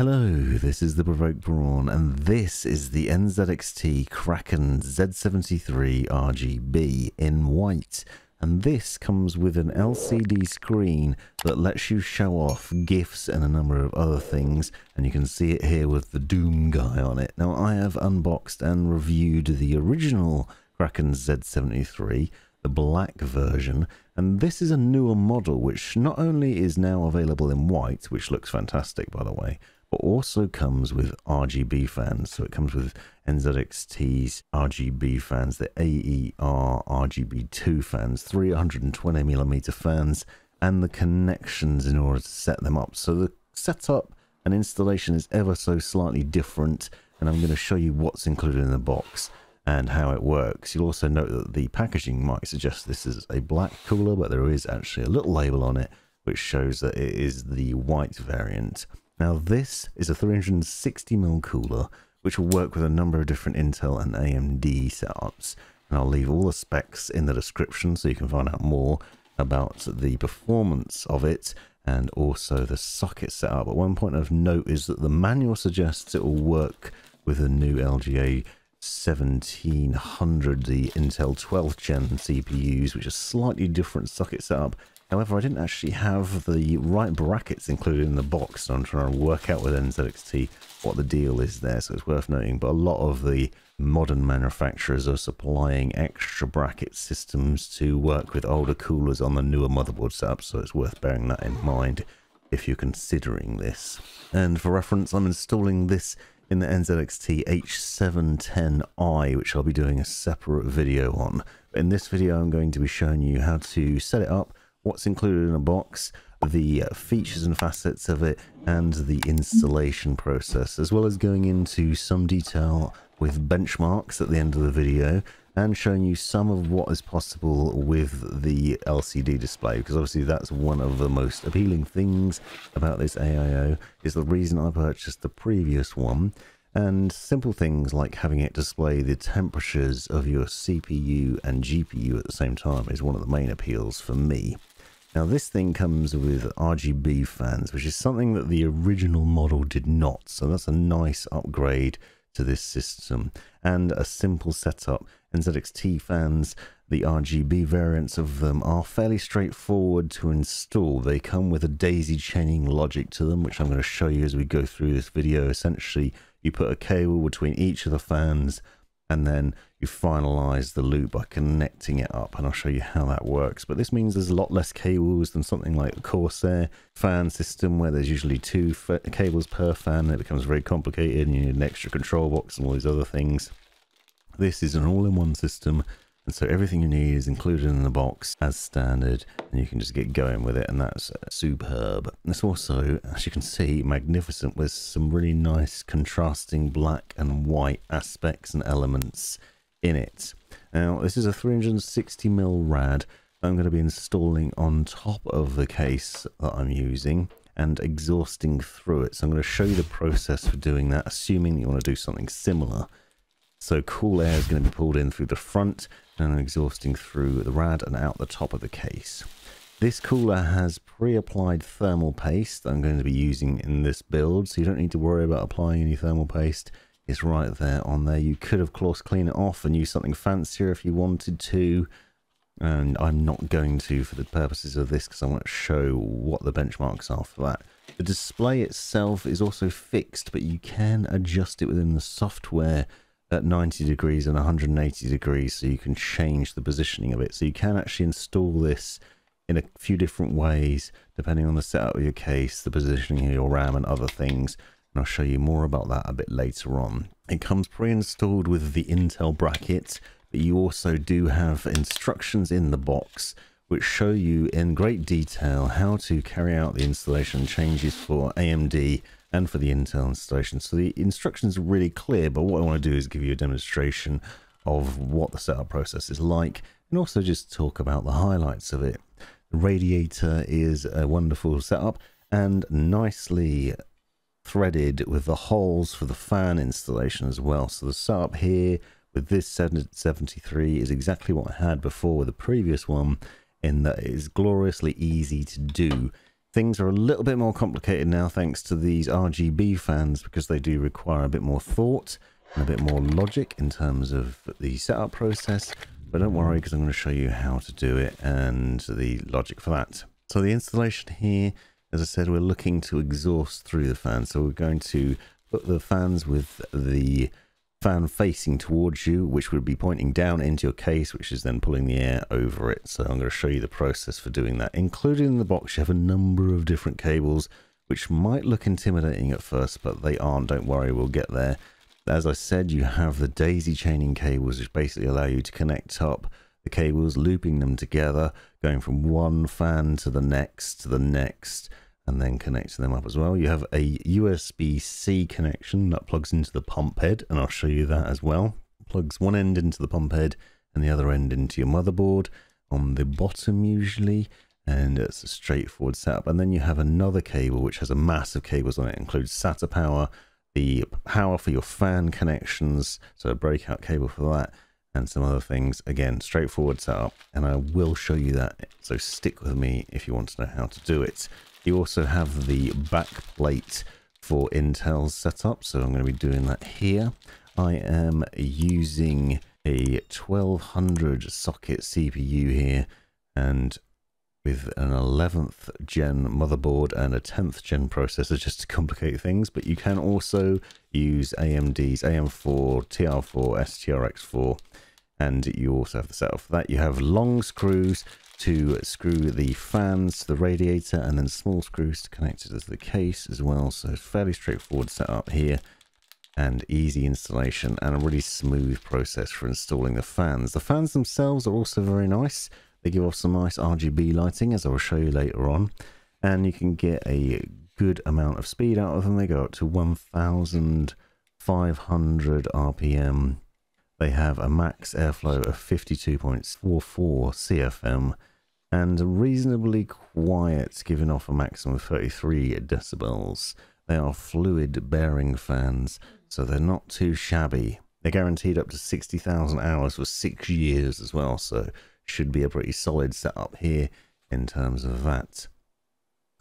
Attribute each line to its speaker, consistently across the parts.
Speaker 1: Hello, this is the Provoked Prawn, and this is the NZXT Kraken Z73 RGB in white. And this comes with an LCD screen that lets you show off GIFs and a number of other things, and you can see it here with the Doom guy on it. Now, I have unboxed and reviewed the original Kraken Z73, the black version, and this is a newer model which not only is now available in white, which looks fantastic by the way, also comes with RGB fans. So it comes with NZXT's RGB fans, the AER RGB2 fans, 320mm fans, and the connections in order to set them up. So the setup and installation is ever so slightly different, and I'm going to show you what's included in the box and how it works. You'll also note that the packaging might suggest this is a black cooler, but there is actually a little label on it which shows that it is the white variant. Now this is a 360mm cooler which will work with a number of different Intel and AMD setups and I'll leave all the specs in the description so you can find out more about the performance of it and also the socket setup. But one point of note is that the manual suggests it will work with the new LGA 1700, the Intel 12th gen CPUs, which is slightly different socket setup However, I didn't actually have the right brackets included in the box, so I'm trying to work out with NZXT what the deal is there, so it's worth noting. But a lot of the modern manufacturers are supplying extra bracket systems to work with older coolers on the newer motherboard setup, so it's worth bearing that in mind if you're considering this. And for reference, I'm installing this in the NZXT H710i, which I'll be doing a separate video on. In this video, I'm going to be showing you how to set it up, what's included in a box, the uh, features and facets of it, and the installation process, as well as going into some detail with benchmarks at the end of the video and showing you some of what is possible with the LCD display because obviously that's one of the most appealing things about this AIO is the reason I purchased the previous one and simple things like having it display the temperatures of your CPU and GPU at the same time is one of the main appeals for me. Now this thing comes with RGB fans, which is something that the original model did not. So that's a nice upgrade to this system and a simple setup. NZXT fans, the RGB variants of them are fairly straightforward to install. They come with a daisy chaining logic to them, which I'm going to show you as we go through this video. Essentially, you put a cable between each of the fans and then you finalize the loop by connecting it up and I'll show you how that works. But this means there's a lot less cables than something like the Corsair fan system where there's usually two cables per fan and it becomes very complicated and you need an extra control box and all these other things. This is an all-in-one system so everything you need is included in the box as standard and you can just get going with it and that's superb. It's also, as you can see, magnificent with some really nice contrasting black and white aspects and elements in it. Now this is a 360mm rad I'm going to be installing on top of the case that I'm using and exhausting through it. So I'm going to show you the process for doing that, assuming you want to do something similar. So cool air is going to be pulled in through the front and exhausting through the rad and out the top of the case. This cooler has pre-applied thermal paste that I'm going to be using in this build, so you don't need to worry about applying any thermal paste. It's right there on there. You could of course clean it off and use something fancier if you wanted to, and I'm not going to for the purposes of this because I want to show what the benchmarks are for that. The display itself is also fixed, but you can adjust it within the software at 90 degrees and 180 degrees so you can change the positioning of it. So you can actually install this in a few different ways depending on the setup of your case, the positioning of your RAM and other things. And I'll show you more about that a bit later on. It comes pre-installed with the Intel bracket, but you also do have instructions in the box which show you in great detail how to carry out the installation changes for AMD and for the Intel installation. So the instructions are really clear, but what I want to do is give you a demonstration of what the setup process is like and also just talk about the highlights of it. The radiator is a wonderful setup and nicely threaded with the holes for the fan installation as well. So the setup here with this Z73 is exactly what I had before with the previous one in that it is gloriously easy to do Things are a little bit more complicated now thanks to these RGB fans because they do require a bit more thought and a bit more logic in terms of the setup process. But don't worry because I'm going to show you how to do it and the logic for that. So the installation here, as I said, we're looking to exhaust through the fan. So we're going to put the fans with the fan facing towards you, which would be pointing down into your case, which is then pulling the air over it. So I'm going to show you the process for doing that. Included in the box, you have a number of different cables, which might look intimidating at first, but they aren't. Don't worry, we'll get there. As I said, you have the daisy chaining cables, which basically allow you to connect up the cables, looping them together, going from one fan to the next, to the next, and then connecting them up as well. You have a USB-C connection that plugs into the pump head, and I'll show you that as well. Plugs one end into the pump head and the other end into your motherboard on the bottom usually, and it's a straightforward setup. And then you have another cable which has a mass of cables on it. it includes SATA power, the power for your fan connections, so a breakout cable for that, and some other things. Again, straightforward setup, and I will show you that. So stick with me if you want to know how to do it. You also have the back plate for Intel's setup, so I'm going to be doing that here. I am using a 1200 socket CPU here and with an 11th gen motherboard and a 10th gen processor just to complicate things but you can also use AMD's AM4, TR4, STRX4 and you also have the setup for that. You have long screws to screw the fans to the radiator and then small screws to connect it to the case as well. So fairly straightforward setup here and easy installation and a really smooth process for installing the fans. The fans themselves are also very nice. They give off some nice RGB lighting as I will show you later on. And you can get a good amount of speed out of them. They go up to 1500 RPM. They have a max airflow of 52.44 CFM and reasonably quiet, giving off a maximum of 33 decibels. They are fluid bearing fans, so they're not too shabby. They're guaranteed up to 60,000 hours for six years as well, so should be a pretty solid setup here in terms of that.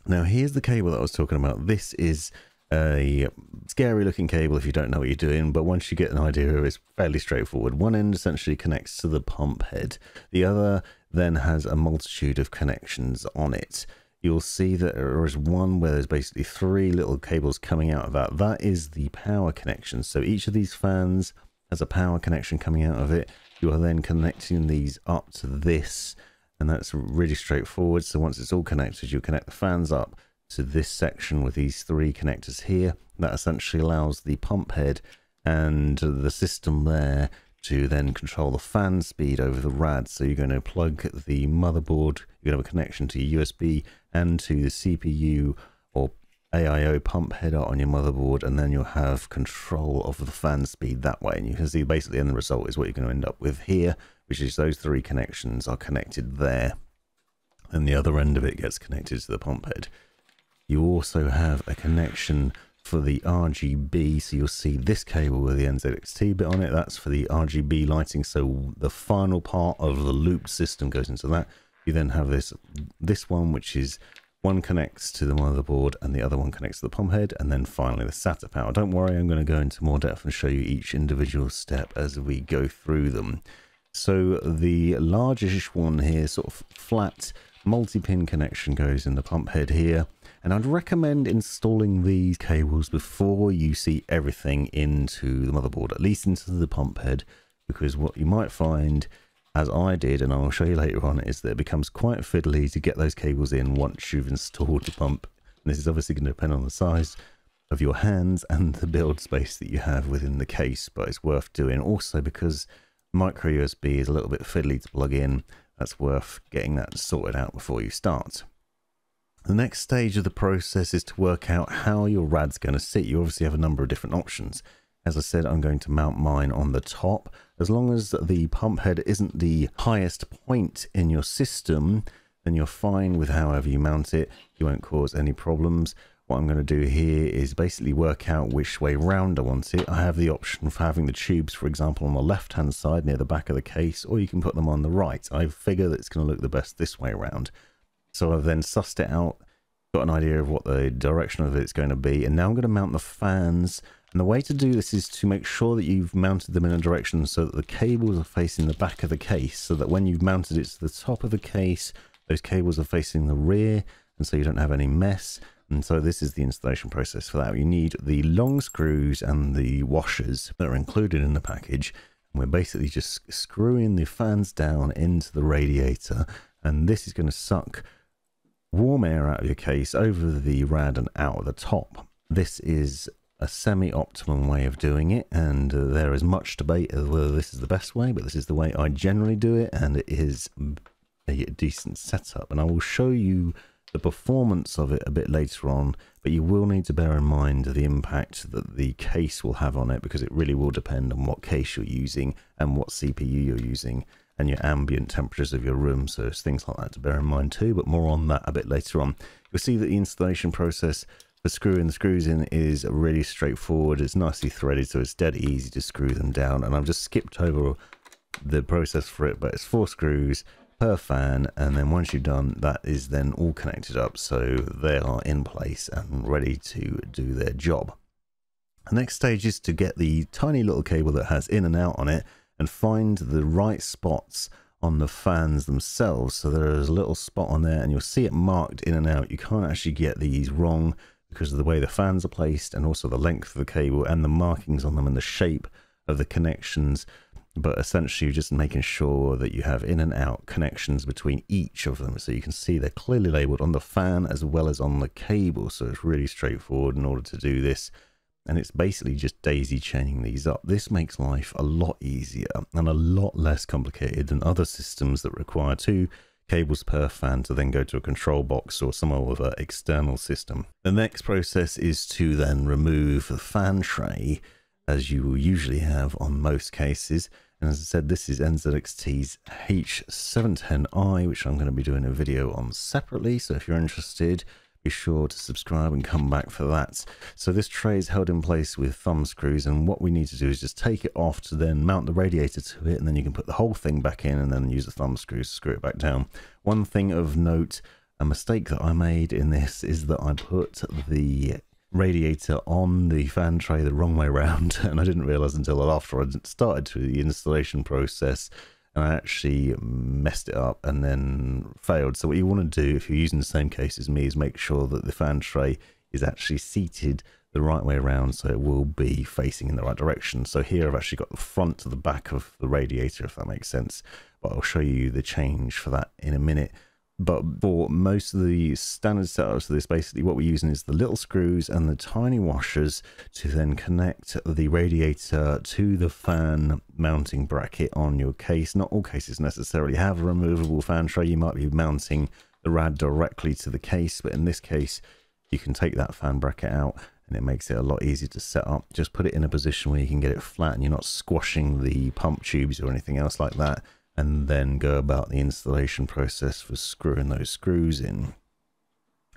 Speaker 1: Now, here's the cable that I was talking about. This is a scary looking cable if you don't know what you're doing, but once you get an idea, it's fairly straightforward. One end essentially connects to the pump head, the other then has a multitude of connections on it. You'll see that there is one where there's basically three little cables coming out of that. That is the power connection. So each of these fans has a power connection coming out of it. You are then connecting these up to this, and that's really straightforward. So once it's all connected, you connect the fans up to this section with these three connectors here. That essentially allows the pump head and the system there to then control the fan speed over the RAD. So you're going to plug the motherboard, you're going to have a connection to your USB and to the CPU or AIO pump header on your motherboard, and then you'll have control of the fan speed that way. And you can see basically in the end result is what you're going to end up with here, which is those three connections are connected there. And the other end of it gets connected to the pump head. You also have a connection for the RGB. So you'll see this cable with the NZXT bit on it. That's for the RGB lighting. So the final part of the loop system goes into that. You then have this this one, which is one connects to the motherboard and the other one connects to the pump head. And then finally the SATA power. Don't worry, I'm going to go into more depth and show you each individual step as we go through them. So the largest one here, sort of flat multi-pin connection goes in the pump head here and I'd recommend installing these cables before you see everything into the motherboard, at least into the pump head, because what you might find, as I did, and I'll show you later on, is that it becomes quite fiddly to get those cables in once you've installed the pump. And this is obviously going to depend on the size of your hands and the build space that you have within the case, but it's worth doing. Also because micro USB is a little bit fiddly to plug in, that's worth getting that sorted out before you start. The next stage of the process is to work out how your RAD's going to sit. You obviously have a number of different options. As I said, I'm going to mount mine on the top. As long as the pump head isn't the highest point in your system, then you're fine with however you mount it. You won't cause any problems. What I'm going to do here is basically work out which way round I want it. I have the option for having the tubes, for example, on the left-hand side near the back of the case, or you can put them on the right. I figure that it's going to look the best this way around. So I've then sussed it out, got an idea of what the direction of it's going to be. And now I'm going to mount the fans. And the way to do this is to make sure that you've mounted them in a direction so that the cables are facing the back of the case. So that when you've mounted it to the top of the case, those cables are facing the rear. And so you don't have any mess. And so this is the installation process for that. You need the long screws and the washers that are included in the package. And we're basically just screwing the fans down into the radiator. And this is going to suck warm air out of your case over the rad and out of the top. This is a semi-optimum way of doing it and uh, there is much debate as whether this is the best way but this is the way I generally do it and it is a decent setup and I will show you the performance of it a bit later on, but you will need to bear in mind the impact that the case will have on it because it really will depend on what case you're using and what CPU you're using and your ambient temperatures of your room. So there's things like that to bear in mind too, but more on that a bit later on. You'll see that the installation process for screwing the screws in is really straightforward. It's nicely threaded, so it's dead easy to screw them down. And I've just skipped over the process for it, but it's four screws per fan and then once you've done that is then all connected up so they are in place and ready to do their job. The next stage is to get the tiny little cable that has in and out on it and find the right spots on the fans themselves. So there is a little spot on there and you'll see it marked in and out. You can't actually get these wrong because of the way the fans are placed and also the length of the cable and the markings on them and the shape of the connections but essentially you're just making sure that you have in and out connections between each of them so you can see they're clearly labeled on the fan as well as on the cable so it's really straightforward in order to do this and it's basically just daisy chaining these up. This makes life a lot easier and a lot less complicated than other systems that require two cables per fan to then go to a control box or some other external system. The next process is to then remove the fan tray as you will usually have on most cases. And as I said, this is NZXT's H710i, which I'm going to be doing a video on separately. So if you're interested, be sure to subscribe and come back for that. So this tray is held in place with thumb screws and what we need to do is just take it off to then mount the radiator to it and then you can put the whole thing back in and then use the thumb screws to screw it back down. One thing of note, a mistake that I made in this is that I put the radiator on the fan tray the wrong way around and I didn't realize until after I started the installation process and I actually messed it up and then failed. So what you want to do if you're using the same case as me is make sure that the fan tray is actually seated the right way around so it will be facing in the right direction. So here I've actually got the front to the back of the radiator if that makes sense. But I'll show you the change for that in a minute. But for most of the standard setups of this, basically what we're using is the little screws and the tiny washers to then connect the radiator to the fan mounting bracket on your case. Not all cases necessarily have a removable fan tray. You might be mounting the rad directly to the case, but in this case, you can take that fan bracket out and it makes it a lot easier to set up. Just put it in a position where you can get it flat and you're not squashing the pump tubes or anything else like that and then go about the installation process for screwing those screws in.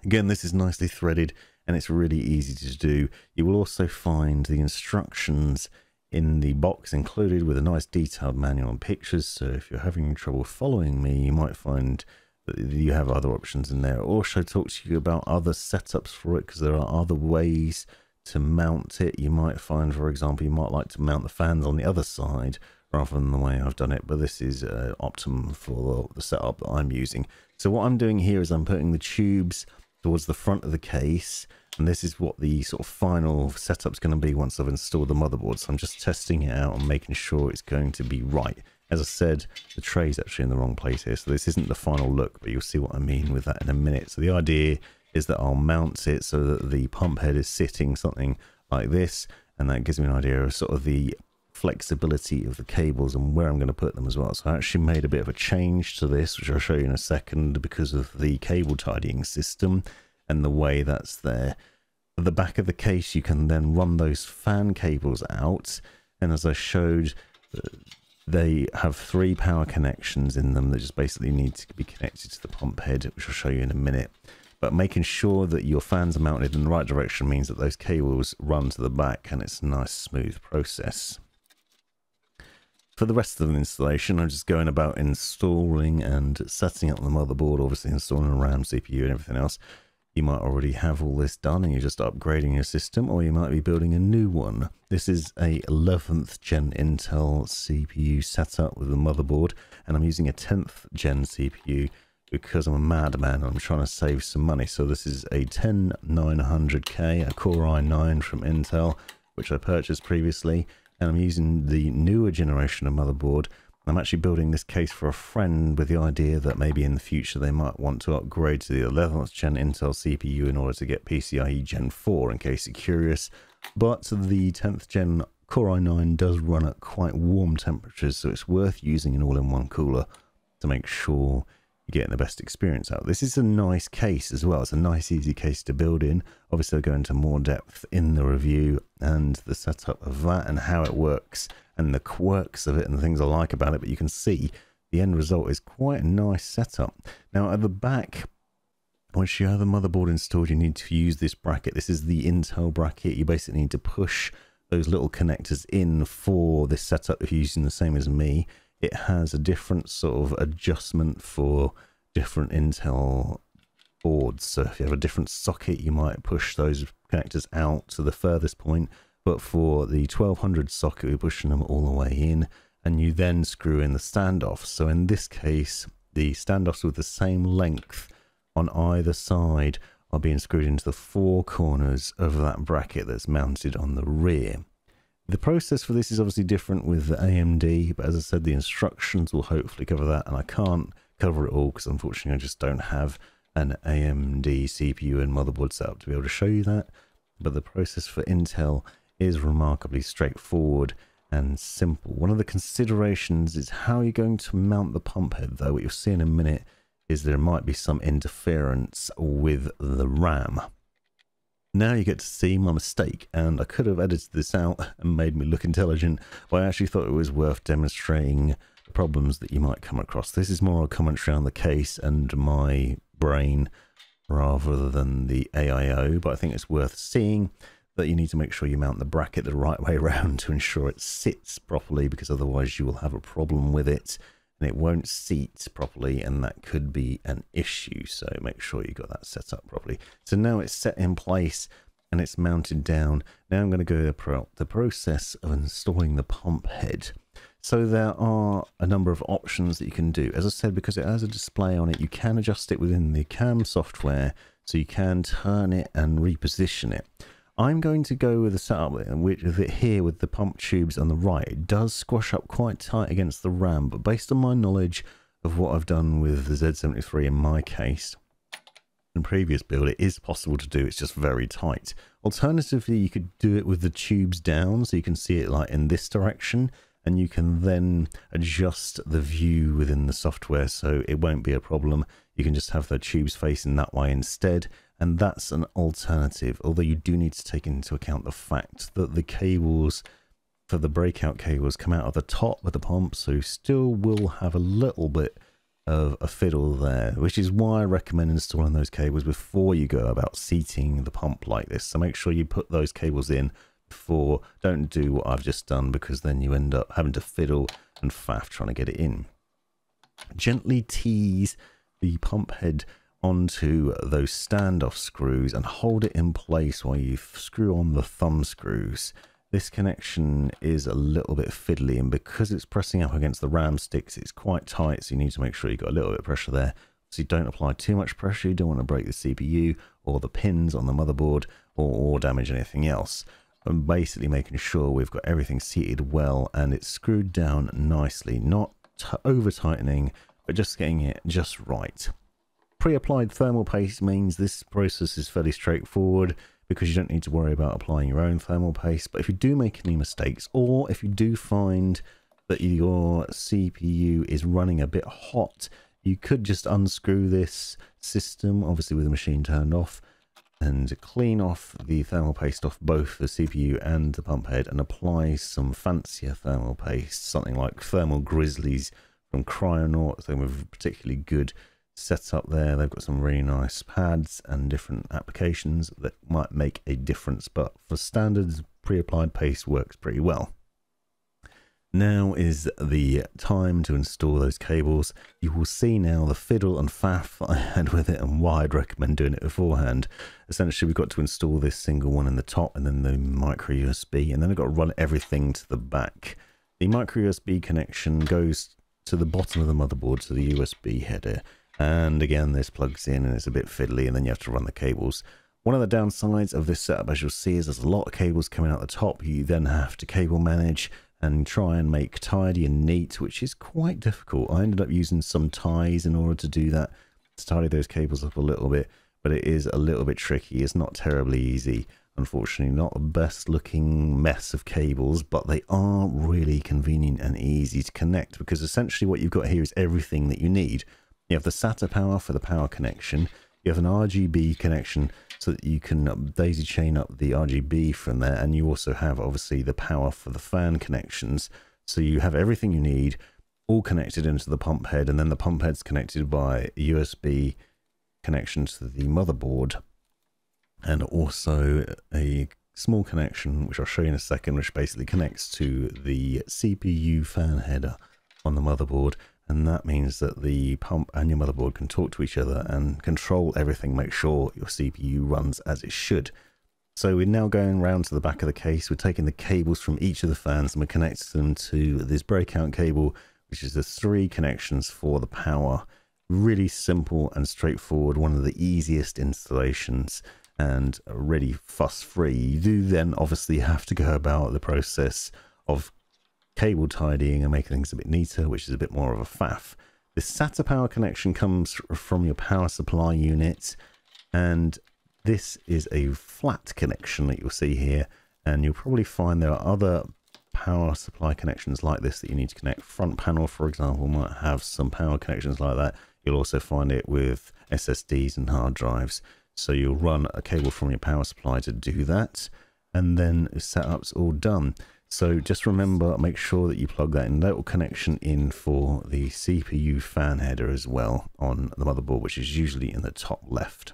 Speaker 1: Again, this is nicely threaded and it's really easy to do. You will also find the instructions in the box included with a nice detailed manual and pictures. So if you're having trouble following me, you might find that you have other options in there. Also talk to you about other setups for it because there are other ways to mount it. You might find, for example, you might like to mount the fans on the other side rather than the way I've done it, but this is uh, optimum for the setup that I'm using. So what I'm doing here is I'm putting the tubes towards the front of the case, and this is what the sort of final setup's going to be once I've installed the motherboard. So I'm just testing it out and making sure it's going to be right. As I said, the tray is actually in the wrong place here, so this isn't the final look, but you'll see what I mean with that in a minute. So the idea is that I'll mount it so that the pump head is sitting something like this, and that gives me an idea of sort of the flexibility of the cables and where I'm going to put them as well. So I actually made a bit of a change to this, which I'll show you in a second because of the cable tidying system and the way that's there. At the back of the case, you can then run those fan cables out. And as I showed, uh, they have three power connections in them that just basically need to be connected to the pump head, which I'll show you in a minute. But making sure that your fans are mounted in the right direction means that those cables run to the back and it's a nice smooth process. For the rest of the installation, I'm just going about installing and setting up the motherboard, obviously installing a RAM, CPU and everything else. you might already have all this done and you're just upgrading your system, or you might be building a new one. This is a 11th gen Intel CPU setup with a motherboard, and I'm using a 10th gen CPU because I'm a madman I'm trying to save some money. So this is a 10900K, a Core i9 from Intel, which I purchased previously, and I'm using the newer generation of motherboard I'm actually building this case for a friend with the idea that maybe in the future they might want to upgrade to the 11th gen Intel CPU in order to get PCIe Gen 4 in case you're curious. But the 10th gen Core i9 does run at quite warm temperatures, so it's worth using an all-in-one cooler to make sure getting the best experience out. This is a nice case as well. It's a nice, easy case to build in. Obviously, I'll go into more depth in the review and the setup of that and how it works and the quirks of it and the things I like about it, but you can see the end result is quite a nice setup. Now, at the back, once you have the motherboard installed, you need to use this bracket. This is the Intel bracket. You basically need to push those little connectors in for this setup if you're using the same as me it has a different sort of adjustment for different Intel boards. So if you have a different socket, you might push those connectors out to the furthest point. But for the 1200 socket, we're pushing them all the way in, and you then screw in the standoffs. So in this case, the standoffs with the same length on either side are being screwed into the four corners of that bracket that's mounted on the rear. The process for this is obviously different with the AMD, but as I said, the instructions will hopefully cover that, and I can't cover it all because unfortunately I just don't have an AMD CPU and motherboard setup to be able to show you that. But the process for Intel is remarkably straightforward and simple. One of the considerations is how you're going to mount the pump head, though. What you'll see in a minute is there might be some interference with the RAM. Now you get to see my mistake, and I could have edited this out and made me look intelligent, but I actually thought it was worth demonstrating the problems that you might come across. This is more a commentary on the case and my brain rather than the AIO, but I think it's worth seeing that you need to make sure you mount the bracket the right way around to ensure it sits properly because otherwise you will have a problem with it and it won't seat properly and that could be an issue. So make sure you got that set up properly. So now it's set in place and it's mounted down. Now i'm going to go through the process of installing the pump head. So there are a number of options that you can do. As i said because it has a display on it you can adjust it within the cam software so you can turn it and reposition it I'm going to go with a setup it here with the pump tubes on the right. It does squash up quite tight against the RAM, but based on my knowledge of what I've done with the Z73 in my case, in previous build, it is possible to do. It's just very tight. Alternatively, you could do it with the tubes down, so you can see it like in this direction, and you can then adjust the view within the software, so it won't be a problem. You can just have the tubes facing that way instead, and that's an alternative although you do need to take into account the fact that the cables for the breakout cables come out of the top of the pump so you still will have a little bit of a fiddle there which is why I recommend installing those cables before you go about seating the pump like this. So make sure you put those cables in before. Don't do what I've just done because then you end up having to fiddle and faff trying to get it in. Gently tease the pump head onto those standoff screws and hold it in place while you screw on the thumb screws. This connection is a little bit fiddly and because it's pressing up against the RAM sticks it's quite tight so you need to make sure you've got a little bit of pressure there. So you don't apply too much pressure, you don't want to break the CPU or the pins on the motherboard or, or damage anything else. I'm basically making sure we've got everything seated well and it's screwed down nicely, not over tightening but just getting it just right. Pre-applied thermal paste means this process is fairly straightforward because you don't need to worry about applying your own thermal paste. But if you do make any mistakes or if you do find that your CPU is running a bit hot, you could just unscrew this system, obviously with the machine turned off, and clean off the thermal paste off both the CPU and the pump head and apply some fancier thermal paste, something like Thermal Grizzlies from Kryonaut, they were particularly good set up there. They've got some really nice pads and different applications that might make a difference, but for standards, pre-applied paste works pretty well. Now is the time to install those cables. You will see now the fiddle and faff I had with it and why I'd recommend doing it beforehand. Essentially, we've got to install this single one in the top and then the micro USB, and then I've got to run everything to the back. The micro USB connection goes to the bottom of the motherboard to the USB header. And again, this plugs in and it's a bit fiddly, and then you have to run the cables. One of the downsides of this setup, as you'll see, is there's a lot of cables coming out the top. You then have to cable manage and try and make tidy and neat, which is quite difficult. I ended up using some ties in order to do that, to tidy those cables up a little bit, but it is a little bit tricky. It's not terribly easy. Unfortunately, not the best looking mess of cables, but they are really convenient and easy to connect because essentially what you've got here is everything that you need. You have the SATA power for the power connection, you have an RGB connection so that you can daisy chain up the RGB from there. And you also have obviously the power for the fan connections. So you have everything you need all connected into the pump head. And then the pump head's connected by USB connection to the motherboard and also a small connection, which I'll show you in a second, which basically connects to the CPU fan header on the motherboard and that means that the pump and your motherboard can talk to each other and control everything, make sure your CPU runs as it should. So we're now going around to the back of the case, we're taking the cables from each of the fans and we're connecting them to this breakout cable, which is the three connections for the power. Really simple and straightforward, one of the easiest installations and really fuss free. You do then obviously have to go about the process of cable tidying and making things a bit neater, which is a bit more of a faff. The SATA power connection comes from your power supply unit, and this is a flat connection that you'll see here, and you'll probably find there are other power supply connections like this that you need to connect. Front panel, for example, might have some power connections like that. You'll also find it with SSDs and hard drives. So you'll run a cable from your power supply to do that, and then setup's all done. So just remember, make sure that you plug that in little connection in for the CPU fan header as well on the motherboard, which is usually in the top left.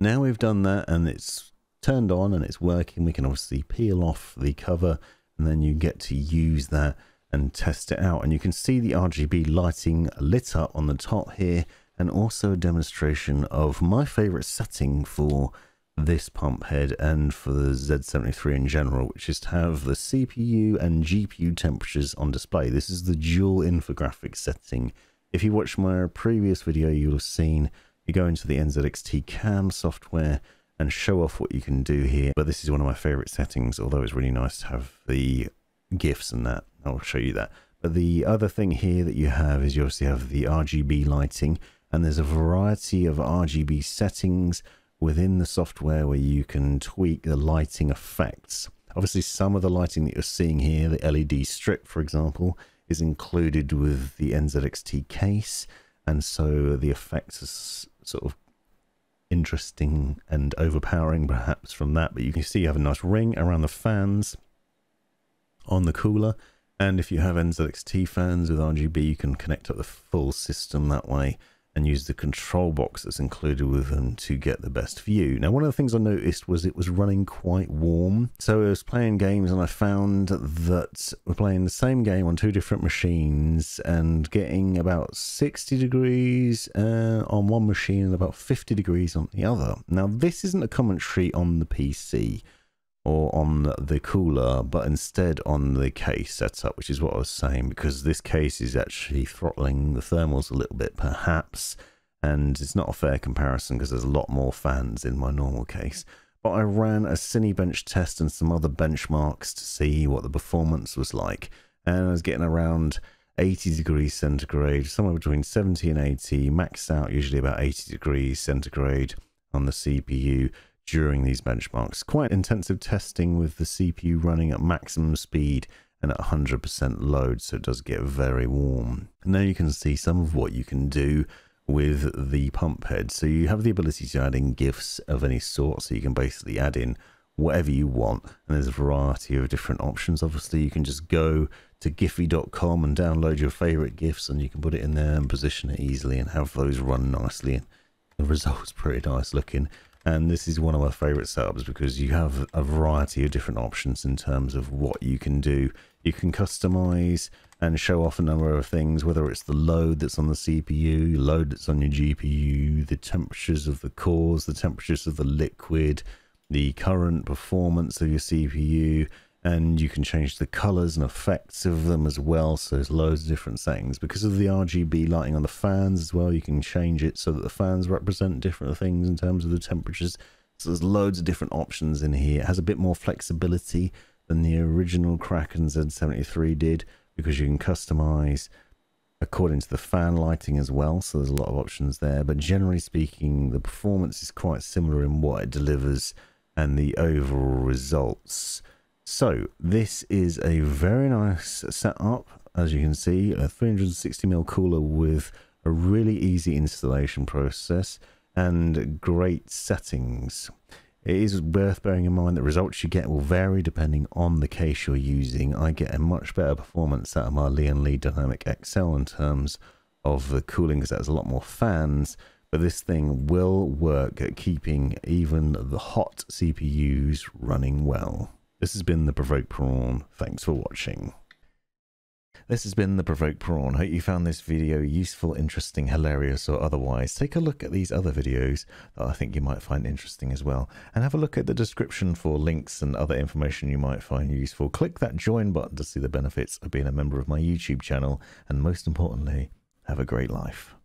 Speaker 1: Now we've done that and it's turned on and it's working, we can obviously peel off the cover and then you get to use that and test it out. And you can see the RGB lighting lit up on the top here and also a demonstration of my favorite setting for this pump head and for the Z73 in general, which is to have the CPU and GPU temperatures on display. This is the dual infographic setting. If you watched my previous video, you'll have seen you go into the NZXT CAM software and show off what you can do here. But this is one of my favorite settings, although it's really nice to have the GIFs and that. I'll show you that. But the other thing here that you have is you obviously have the RGB lighting, and there's a variety of RGB settings within the software where you can tweak the lighting effects. Obviously, some of the lighting that you're seeing here, the LED strip, for example, is included with the NZXT case, and so the effects are sort of interesting and overpowering perhaps from that, but you can see you have a nice ring around the fans on the cooler, and if you have NZXT fans with RGB, you can connect up the full system that way and use the control box that's included with them to get the best view. Now, one of the things I noticed was it was running quite warm. So I was playing games and I found that we're playing the same game on two different machines and getting about 60 degrees uh, on one machine and about 50 degrees on the other. Now, this isn't a commentary on the PC or on the cooler, but instead on the case setup, which is what I was saying, because this case is actually throttling the thermals a little bit, perhaps, and it's not a fair comparison because there's a lot more fans in my normal case. But I ran a Cinebench test and some other benchmarks to see what the performance was like, and I was getting around 80 degrees centigrade, somewhere between 70 and 80, maxed out usually about 80 degrees centigrade on the CPU during these benchmarks. Quite intensive testing with the CPU running at maximum speed and at 100% load, so it does get very warm. Now you can see some of what you can do with the pump head. So you have the ability to add in GIFs of any sort, so you can basically add in whatever you want. And there's a variety of different options. Obviously, you can just go to giphy.com and download your favorite GIFs and you can put it in there and position it easily and have those run nicely. And the result's pretty nice looking. And this is one of my favorite setups because you have a variety of different options in terms of what you can do. You can customize and show off a number of things, whether it's the load that's on the CPU, load that's on your GPU, the temperatures of the cores, the temperatures of the liquid, the current performance of your CPU, and you can change the colors and effects of them as well. So there's loads of different settings. Because of the RGB lighting on the fans as well, you can change it so that the fans represent different things in terms of the temperatures. So there's loads of different options in here. It has a bit more flexibility than the original Kraken Z73 did because you can customize according to the fan lighting as well so there's a lot of options there but generally speaking the performance is quite similar in what it delivers and the overall results so this is a very nice setup as you can see a 360mm cooler with a really easy installation process and great settings it is worth bearing in mind that results you get will vary depending on the case you're using. I get a much better performance out of my Lee & Lee Dynamic XL in terms of the cooling because it has a lot more fans, but this thing will work at keeping even the hot CPUs running well. This has been the Provoked Prawn. Thanks for watching. This has been The Provoked Prawn. Hope you found this video useful, interesting, hilarious, or otherwise. Take a look at these other videos that I think you might find interesting as well. And have a look at the description for links and other information you might find useful. Click that join button to see the benefits of being a member of my YouTube channel. And most importantly, have a great life.